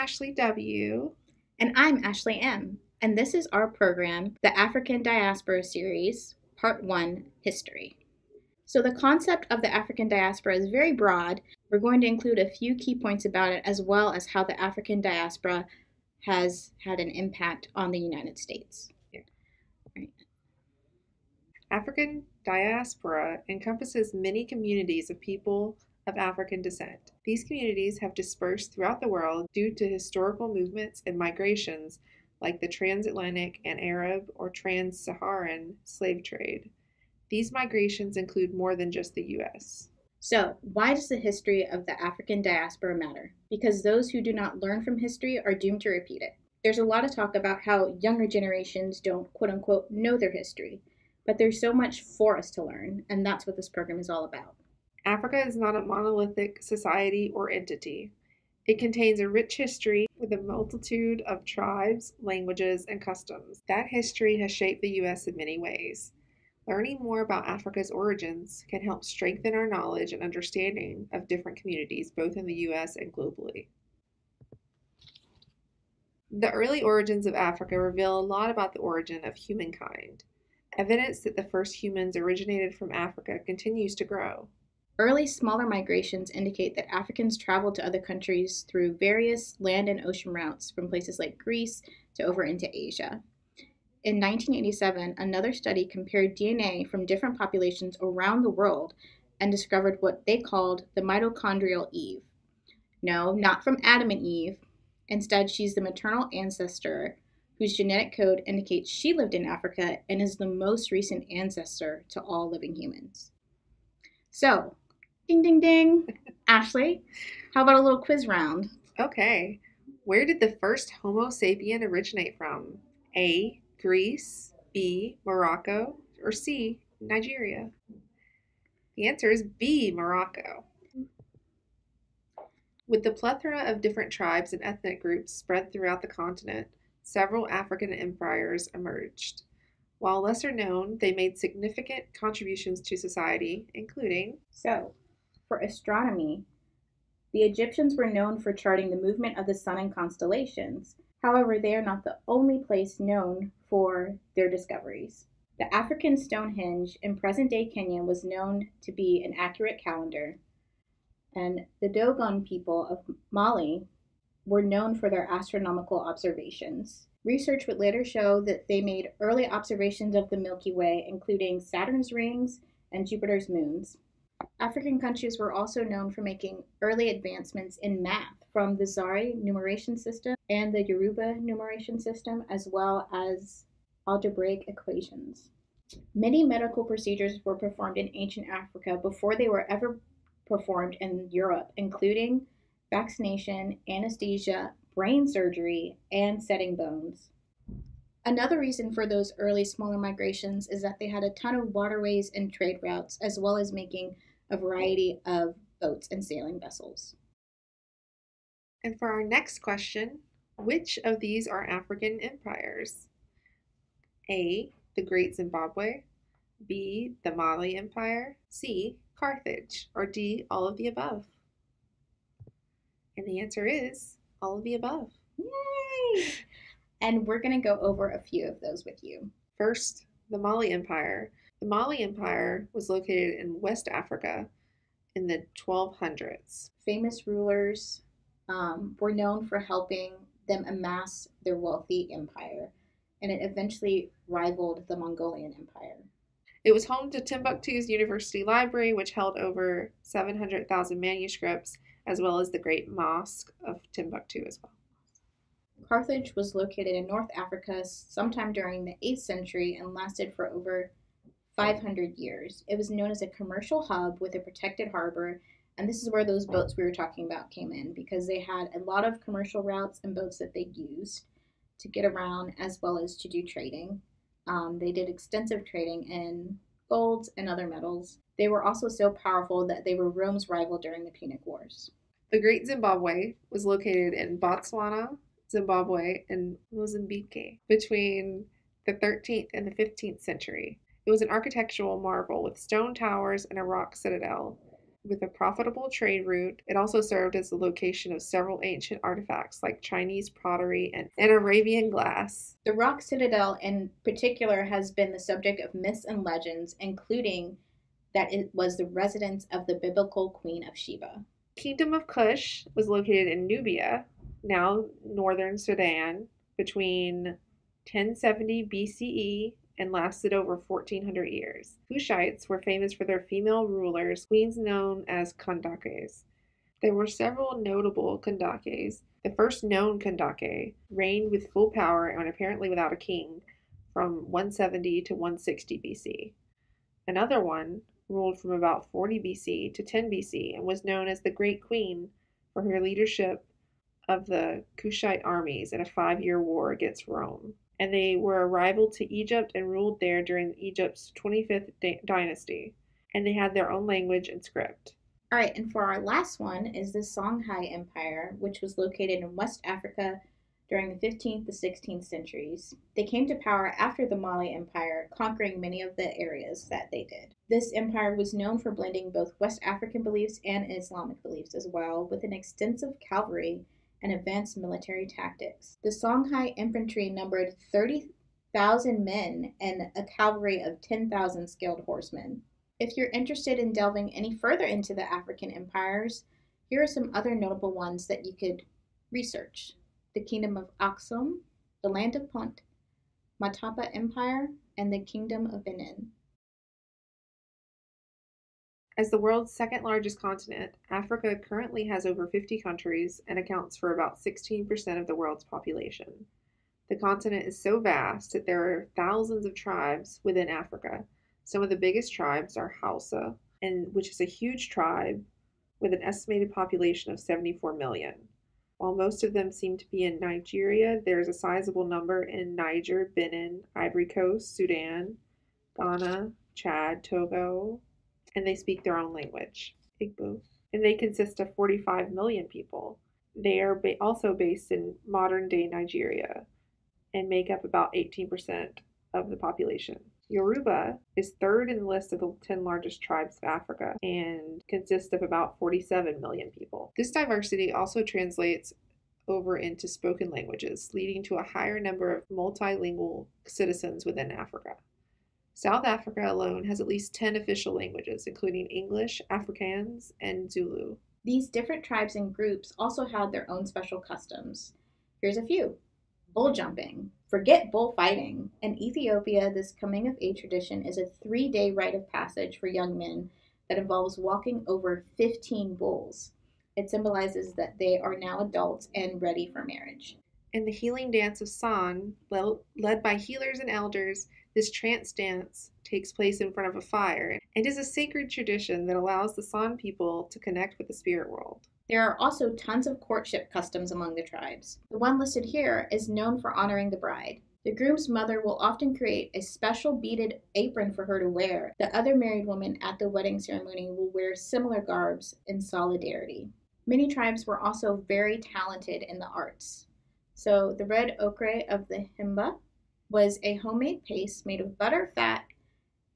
Ashley W. And I'm Ashley M. And this is our program, the African Diaspora Series, Part 1 History. So, the concept of the African diaspora is very broad. We're going to include a few key points about it, as well as how the African diaspora has had an impact on the United States. Yeah. Right. African diaspora encompasses many communities of people of African descent. These communities have dispersed throughout the world due to historical movements and migrations like the transatlantic and Arab or trans Saharan slave trade. These migrations include more than just the U.S. So, why does the history of the African diaspora matter? Because those who do not learn from history are doomed to repeat it. There's a lot of talk about how younger generations don't quote unquote know their history, but there's so much for us to learn, and that's what this program is all about. Africa is not a monolithic society or entity. It contains a rich history with a multitude of tribes, languages, and customs. That history has shaped the U.S. in many ways. Learning more about Africa's origins can help strengthen our knowledge and understanding of different communities, both in the U.S. and globally. The early origins of Africa reveal a lot about the origin of humankind. Evidence that the first humans originated from Africa continues to grow. Early smaller migrations indicate that Africans traveled to other countries through various land and ocean routes from places like Greece to over into Asia. In 1987, another study compared DNA from different populations around the world and discovered what they called the mitochondrial Eve. No, not from Adam and Eve. Instead, she's the maternal ancestor whose genetic code indicates she lived in Africa and is the most recent ancestor to all living humans. So, ding ding ding. Ashley, how about a little quiz round? Okay. Where did the first Homo sapien originate from? A. Greece, B. Morocco, or C. Nigeria? The answer is B. Morocco. With the plethora of different tribes and ethnic groups spread throughout the continent, several African empires emerged. While lesser known, they made significant contributions to society, including So, for astronomy, the Egyptians were known for charting the movement of the sun and constellations. However, they are not the only place known for their discoveries. The African Stonehenge in present day Kenya was known to be an accurate calendar, and the Dogon people of Mali were known for their astronomical observations. Research would later show that they made early observations of the Milky Way, including Saturn's rings and Jupiter's moons. African countries were also known for making early advancements in math, from the Zari numeration system and the Yoruba numeration system, as well as algebraic equations. Many medical procedures were performed in ancient Africa before they were ever performed in Europe, including vaccination, anesthesia, brain surgery, and setting bones. Another reason for those early smaller migrations is that they had a ton of waterways and trade routes, as well as making a variety of boats and sailing vessels. And for our next question, which of these are African empires? A. The Great Zimbabwe. B. The Mali Empire. C. Carthage. Or D. All of the above. And the answer is all of the above. Yay! And we're going to go over a few of those with you. First, the Mali Empire. The Mali Empire was located in West Africa in the 1200s. Famous rulers um, were known for helping them amass their wealthy empire, and it eventually rivaled the Mongolian Empire. It was home to Timbuktu's University Library, which held over 700,000 manuscripts, as well as the Great Mosque of Timbuktu as well. Carthage was located in North Africa sometime during the 8th century and lasted for over 500 years. It was known as a commercial hub with a protected harbor, and this is where those boats we were talking about came in because they had a lot of commercial routes and boats that they used to get around as well as to do trading. Um, they did extensive trading in golds and other metals. They were also so powerful that they were Rome's rival during the Punic Wars. The Great Zimbabwe was located in Botswana, Zimbabwe, and Mozambique between the 13th and the 15th century. It was an architectural marvel with stone towers and a rock citadel. With a profitable trade route, it also served as the location of several ancient artifacts like Chinese pottery and, and Arabian glass. The rock citadel, in particular, has been the subject of myths and legends, including that it was the residence of the biblical Queen of Sheba. Kingdom of Kush was located in Nubia, now northern Sudan, between 1070 BCE and lasted over 1400 years. Kushites were famous for their female rulers, queens known as Kandakes. There were several notable Kandakes. The first known Kandake reigned with full power and apparently without a king from 170 to 160 BC. Another one ruled from about 40 BC to 10 BC and was known as the Great Queen for her leadership of the Kushite armies in a five year war against Rome and they were a rival to Egypt and ruled there during Egypt's 25th dynasty, and they had their own language and script. All right, and for our last one is the Songhai Empire, which was located in West Africa during the 15th to 16th centuries. They came to power after the Mali Empire, conquering many of the areas that they did. This empire was known for blending both West African beliefs and Islamic beliefs as well, with an extensive cavalry and advanced military tactics. The Songhai infantry numbered 30,000 men and a cavalry of 10,000 skilled horsemen. If you're interested in delving any further into the African empires, here are some other notable ones that you could research the Kingdom of Aksum, the Land of Punt, Mutapa Empire, and the Kingdom of Benin. As the world's second largest continent, Africa currently has over 50 countries and accounts for about 16% of the world's population. The continent is so vast that there are thousands of tribes within Africa. Some of the biggest tribes are Hausa, and which is a huge tribe with an estimated population of 74 million. While most of them seem to be in Nigeria, there is a sizable number in Niger, Benin, Ivory Coast, Sudan, Ghana, Chad, Togo, and they speak their own language, Igbo. And they consist of 45 million people. They are ba- also based in modern day Nigeria and make up about 18% of the population. Yoruba is third in the list of the 10 largest tribes of Africa and consists of about 47 million people. This diversity also translates over into spoken languages, leading to a higher number of multilingual citizens within Africa. South Africa alone has at least 10 official languages, including English, Afrikaans, and Zulu. These different tribes and groups also had their own special customs. Here's a few bull jumping. Forget bullfighting. In Ethiopia, this coming of age tradition is a three day rite of passage for young men that involves walking over 15 bulls. It symbolizes that they are now adults and ready for marriage. In the healing dance of San, led by healers and elders, this trance dance takes place in front of a fire and is a sacred tradition that allows the San people to connect with the spirit world. There are also tons of courtship customs among the tribes. The one listed here is known for honoring the bride. The groom's mother will often create a special beaded apron for her to wear. The other married woman at the wedding ceremony will wear similar garbs in solidarity. Many tribes were also very talented in the arts. So, the red ochre of the Himba was a homemade paste made of butter, fat,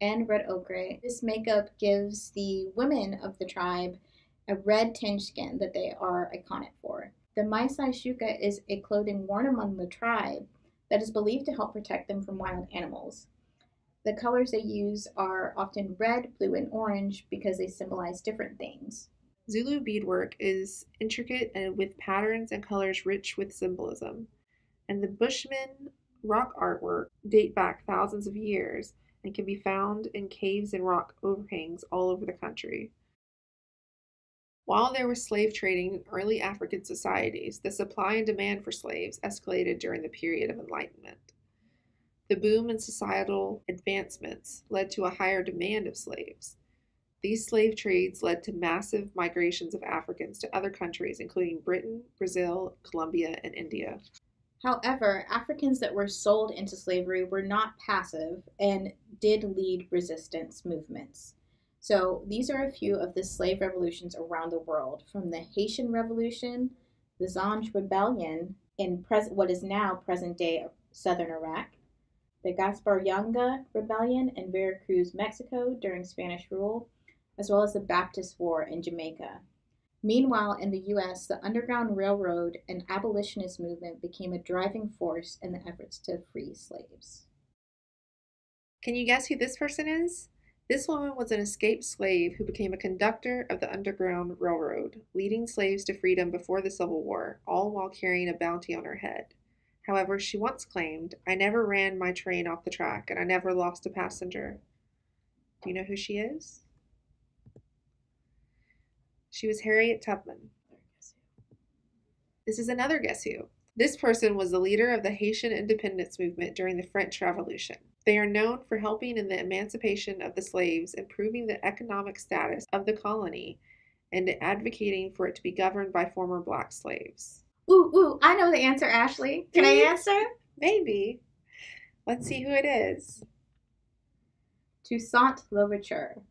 and red ochre. This makeup gives the women of the tribe a red tinged skin that they are iconic for. The Maasai Shuka is a clothing worn among the tribe that is believed to help protect them from wild animals. The colors they use are often red, blue, and orange because they symbolize different things. Zulu beadwork is intricate and with patterns and colors rich with symbolism. And the Bushman rock artwork date back thousands of years and can be found in caves and rock overhangs all over the country. While there was slave trading in early African societies, the supply and demand for slaves escalated during the period of enlightenment. The boom in societal advancements led to a higher demand of slaves. These slave trades led to massive migrations of Africans to other countries, including Britain, Brazil, Colombia, and India. However, Africans that were sold into slavery were not passive and did lead resistance movements. So, these are a few of the slave revolutions around the world, from the Haitian Revolution, the Zanj Rebellion in pres- what is now present day southern Iraq, the Gasparilla Rebellion in Veracruz, Mexico during Spanish rule, as well as the Baptist War in Jamaica. Meanwhile, in the U.S., the Underground Railroad and abolitionist movement became a driving force in the efforts to free slaves. Can you guess who this person is? This woman was an escaped slave who became a conductor of the Underground Railroad, leading slaves to freedom before the Civil War, all while carrying a bounty on her head. However, she once claimed, I never ran my train off the track and I never lost a passenger. Do you know who she is? She was Harriet Tubman. This is another Guess Who. This person was the leader of the Haitian independence movement during the French Revolution. They are known for helping in the emancipation of the slaves, improving the economic status of the colony, and advocating for it to be governed by former black slaves. Ooh, ooh, I know the answer, Ashley. Can I mm-hmm. answer? Maybe. Let's see who it is. Toussaint Louverture.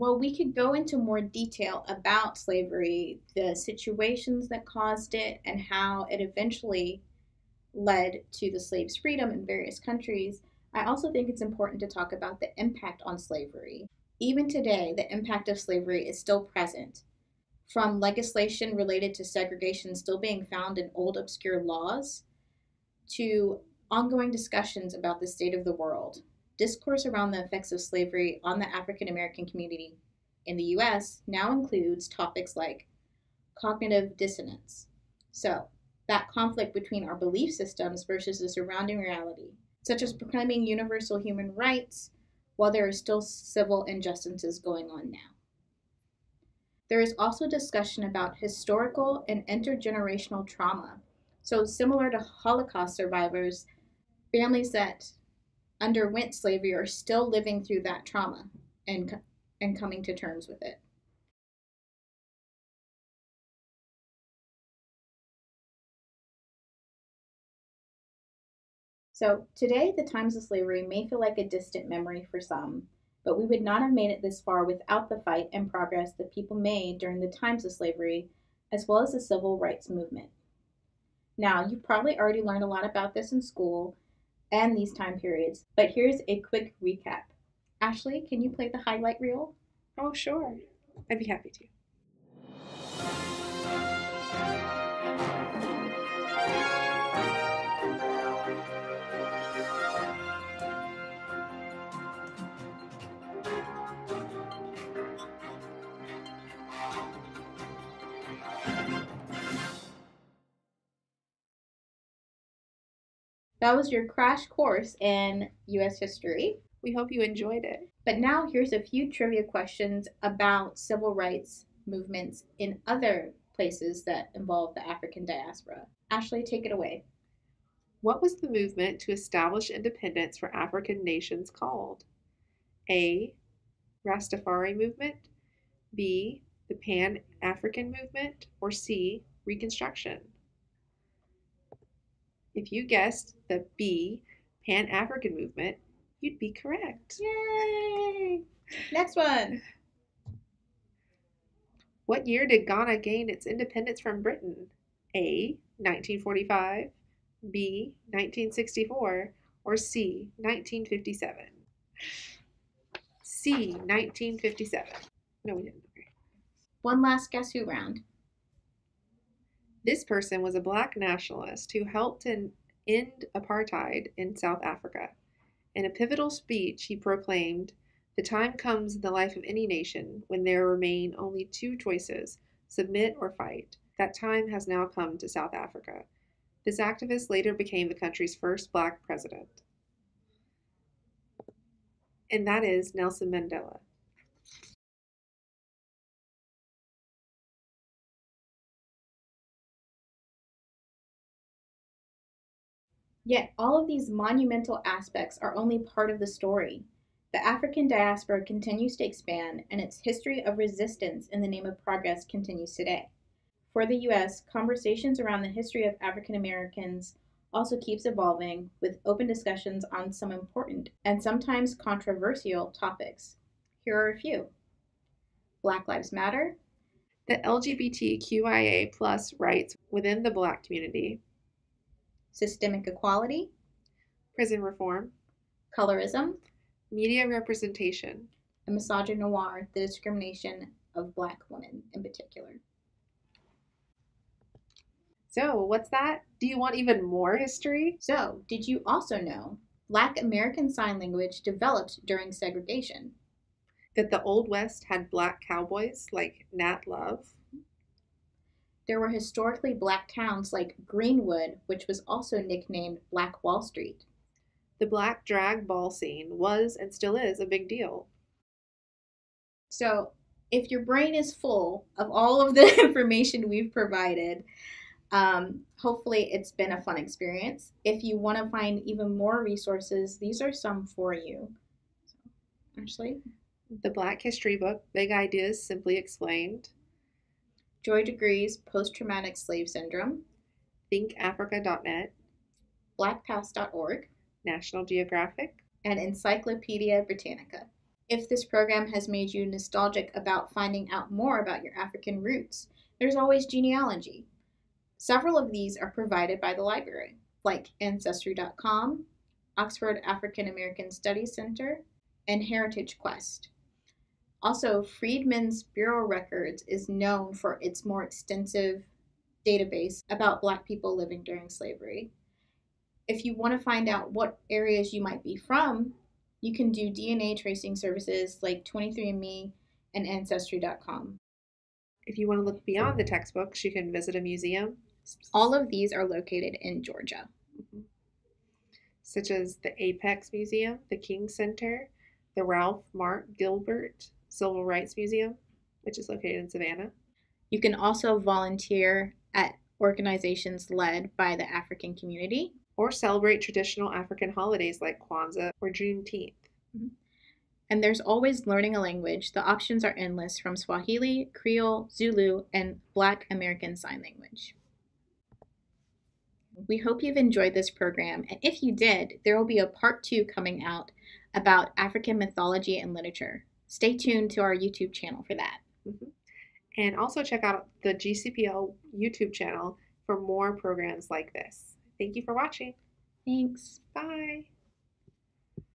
Well, we could go into more detail about slavery, the situations that caused it, and how it eventually led to the slaves' freedom in various countries. I also think it's important to talk about the impact on slavery. Even today, the impact of slavery is still present, from legislation related to segregation still being found in old obscure laws to ongoing discussions about the state of the world discourse around the effects of slavery on the African American community in the US now includes topics like cognitive dissonance. So, that conflict between our belief systems versus the surrounding reality, such as proclaiming universal human rights while there are still civil injustices going on now. There is also discussion about historical and intergenerational trauma. So, similar to Holocaust survivors, families that underwent slavery are still living through that trauma and and coming to terms with it. So, today, the times of slavery may feel like a distant memory for some, but we would not have made it this far without the fight and progress that people made during the times of slavery, as well as the civil rights movement. Now, you've probably already learned a lot about this in school, and these time periods, but here's a quick recap. Ashley, can you play the highlight reel? Oh, sure. I'd be happy to. That was your crash course in U.S. history. We hope you enjoyed it. But now here's a few trivia questions about civil rights movements in other places that involve the African diaspora. Ashley, take it away. What was the movement to establish independence for African nations called? A. Rastafari movement, B. The Pan African movement, or C. Reconstruction? If you guessed the B, Pan African movement, you'd be correct. Yay! Next one. What year did Ghana gain its independence from Britain? A. 1945, B. 1964, or C. 1957? C. 1957. No, we didn't. One last guess who round. This person was a black nationalist who helped end apartheid in South Africa. In a pivotal speech, he proclaimed, The time comes in the life of any nation when there remain only two choices submit or fight. That time has now come to South Africa. This activist later became the country's first black president. And that is Nelson Mandela. Yet all of these monumental aspects are only part of the story. The African diaspora continues to expand, and its history of resistance in the name of progress continues today. For the U.S., conversations around the history of African Americans also keeps evolving with open discussions on some important and sometimes controversial topics. Here are a few Black Lives Matter, the LGBTQIA rights within the Black community, systemic equality, prison reform, colorism, media representation, and misogynoir, the discrimination of black women in particular. So, what's that? Do you want even more history? So, did you also know Black American Sign Language developed during segregation? That the Old West had black cowboys like Nat Love? There were historically black towns like Greenwood, which was also nicknamed Black Wall Street. The black drag ball scene was and still is a big deal. So, if your brain is full of all of the information we've provided, um, hopefully, it's been a fun experience. If you want to find even more resources, these are some for you. So, Ashley? The Black History book, Big Ideas Simply Explained. Joy DeGruy's Post Traumatic Slave Syndrome. ThinkAfrica.net. BlackPast.org. National Geographic. And Encyclopedia Britannica. If this program has made you nostalgic about finding out more about your African roots, there's always genealogy. Several of these are provided by the library, like Ancestry.com, Oxford African American Studies Center, and Heritage Quest. Also, Freedmen's Bureau Records is known for its more extensive database about Black people living during slavery. If you want to find out what areas you might be from, you can do DNA tracing services like 23andMe and Ancestry.com. If you want to look beyond the textbooks, you can visit a museum. All of these are located in Georgia. Mm-hmm. Such as the Apex Museum, the King Center, the Ralph Mark Gilbert Civil Rights Museum, which is located in Savannah. You can also volunteer at organizations led by the African community. Or celebrate traditional African holidays like Kwanzaa or Juneteenth. Mm-hmm. And there's always learning a language. The options are endless from Swahili, Creole, Zulu, and Black American Sign Language. We hope you've enjoyed this program, and if you did, there will be a part two coming out about African mythology and literature. Stay tuned to our YouTube channel for that. Mm-hmm. And also check out the GCPL YouTube channel for more programs like this. Thank you for watching. Thanks. Bye.